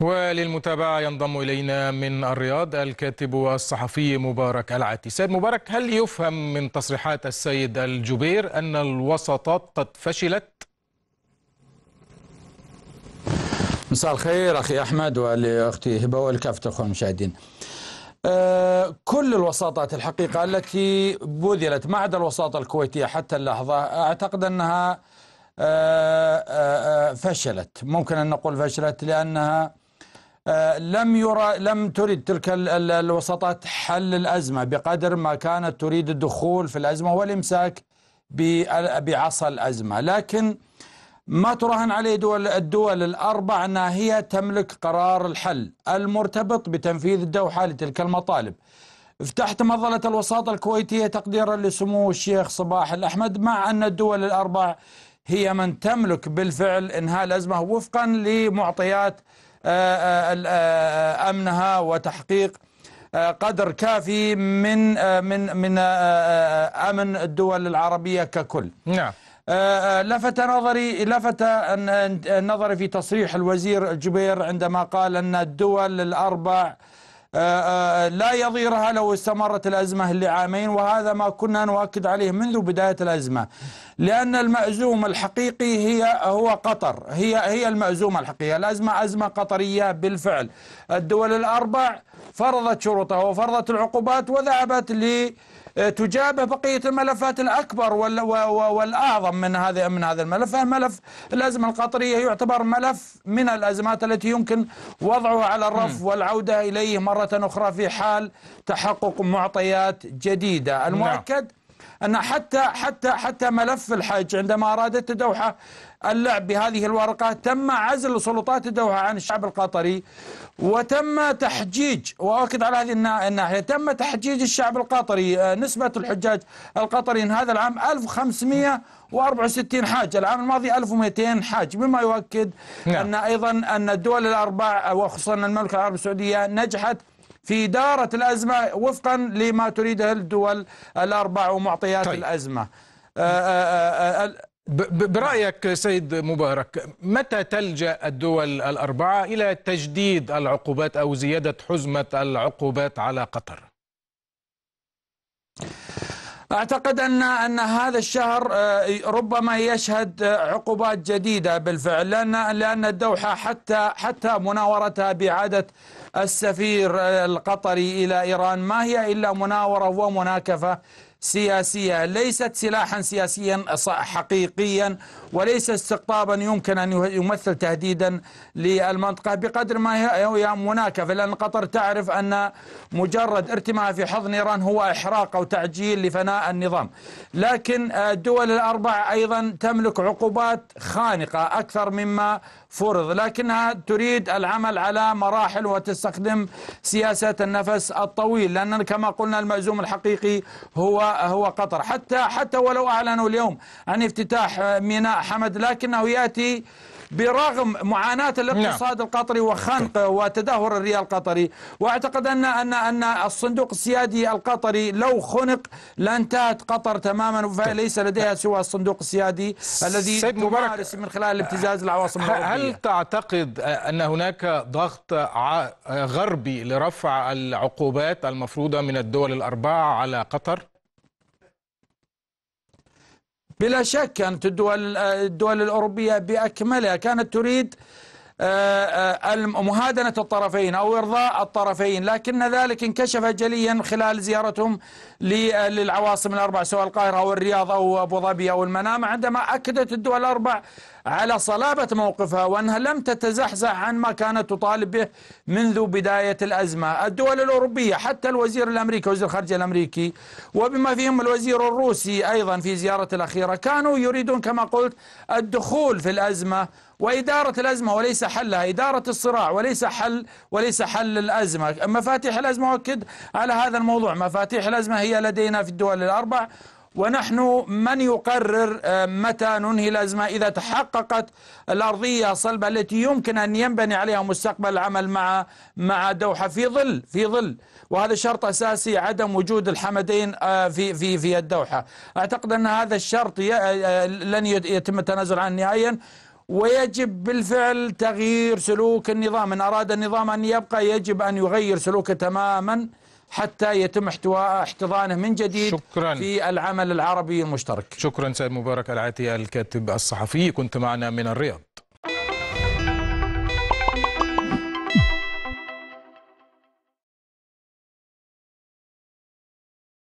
وللمتابعة ينضم إلينا من الرياض الكاتب والصحفي مبارك العتي سيد مبارك هل يفهم من تصريحات السيد الجبير أن الوساطات قد فشلت؟ مساء الخير أخي أحمد ولأختي هبة ولكافة الأخوة المشاهدين أه كل الوساطات الحقيقة التي بذلت ما عدا الوساطة الكويتية حتى اللحظة أعتقد أنها أه أه فشلت. ممكن أن نقول فشلت لأنها لم يرى لم تريد تلك الوساطات حل الأزمة بقدر ما كانت تريد الدخول في الأزمة والإمساك بعصا الأزمة، لكن ما تراهن عليه دول الدول الأربع أنها هي تملك قرار الحل المرتبط بتنفيذ الدوحة لتلك المطالب. فتحت مظلة الوساطه الكويتية تقديرا لسمو الشيخ صباح الأحمد مع أن الدول الأربع هي من تملك بالفعل إنهاء الأزمة وفقا لمعطيات أمنها وتحقيق قدر كافي من من من آمن الدول العربية ككل. نعم. لفت نظري لفت نظري في تصريح الوزير الجبير عندما قال أن الدول الأربع لا يضيرها لو استمرت الأزمة لعامين وهذا ما كنا نؤكد عليه منذ بداية الأزمة. لأن المأزوم الحقيقي هي هو قطر. هي هي المأزومة الحقيقية الأزمة أزمة قطرية بالفعل. الدول الأربع فرضت شروطها وفرضت العقوبات وذهبت ل تجابه بقية الملفات الأكبر والأعظم من هذا من هذا الملف، الملف الأزمة القطرية يعتبر ملف من الأزمات التي يمكن وضعه على الرف والعودة إليه مرة أخرى في حال تحقق معطيات جديدة، المؤكد أن حتى حتى حتى ملف الحج عندما أرادت الدوحه اللعب بهذه الورقة تم عزل سلطات الدوحه عن الشعب القطري وتم تحجيج وأؤكد على هذه الناحية تم تحجيج الشعب القطري نسبة الحجاج القطريين هذا العام 1564 حاج العام الماضي 1200 حاج مما يؤكد نعم. أن أيضا أن الدول الأربع وخصوصا المملكة العربية السعودية نجحت في إدارة الأزمة وفقا لما تريده الدول الأربع ومعطيات طيب. الأزمة برأيك سيد مبارك متى تلجأ الدول الأربعة إلى تجديد العقوبات أو زيادة حزمة العقوبات على قطر؟ أعتقد ان أن هذا الشهر ربما يشهد عقوبات جديدة بالفعل لأن لأن الدوحة حتى حتى مناورتها باعاده السفير القطري إلى إيران ما هي إلا مناورة ومناكفة سياسية ليست سلاحا سياسيا حقيقيا وليس استقطابا يمكن أن يمثل تهديدا للمنطقة. بقدر ما هي مناكفة لأن قطر تعرف أن مجرد ارتماء في حضن إيران هو إحراق أو تعجيل لفناء النظام. لكن الدول الأربع أيضا تملك عقوبات خانقة أكثر مما فرض. لكنها تريد العمل على مراحل وتستخدم سياسة النفس الطويل لأن كما قلنا المأزوم الحقيقي هو هو قطر. حتى حتى ولو أعلنوا اليوم عن افتتاح ميناء حمد لكنه يأتي برغم معاناة الاقتصاد نعم. القطري وخنقه وتدهور الريال القطري. وأعتقد أن أن أن الصندوق السيادي القطري لو خنق لانتهت قطر تماما فليس لديها سوى الصندوق السيادي الذي تمارس من خلال الابتزاز العواصم الأوروبية. هل تعتقد أن هناك ضغط غربي لرفع العقوبات المفروضة من الدول الأربعة على قطر؟ بلا شك كانت الدول الدول الأوروبية بأكملها كانت تريد مهادنة الطرفين أو إرضاء الطرفين لكن ذلك انكشف جليا خلال زيارتهم للعواصم الأربع سواء القاهرة أو الرياض أو أبو ظبي أو المنامة عندما أكدت الدول الأربع على صلابة موقفها وأنها لم تتزحزح عن ما كانت تطالب به منذ بداية الأزمة. الدول الأوروبية حتى الوزير الأمريكي وزير الخارجية الأمريكي وبما فيهم الوزير الروسي أيضا في زيارة الأخيرة كانوا يريدون كما قلت الدخول في الأزمة وإدارة الأزمة وليس حلها. إدارة الصراع وليس حل وليس حل الأزمة. مفاتيح الأزمة أؤكد على هذا الموضوع. مفاتيح الأزمة هي لدينا في الدول الأربع ونحن من يقرر متى ننهي الأزمة. إذا تحققت الأرضية الصلبة التي يمكن أن ينبني عليها مستقبل العمل مع مع دوحة في ظل في ظل. وهذا شرط أساسي عدم وجود الحمدين في في في الدوحة. أعتقد أن هذا الشرط لن يتم التنازل عنه نهائيا. ويجب بالفعل تغيير سلوك النظام. إن أراد النظام أن يبقى يجب أن يغير سلوكه تماما حتى يتم احتواء احتضانه من جديد شكراً. في العمل العربي المشترك. شكرا سيد مبارك العاتي الكاتب الصحفي. كنت معنا من الرياض.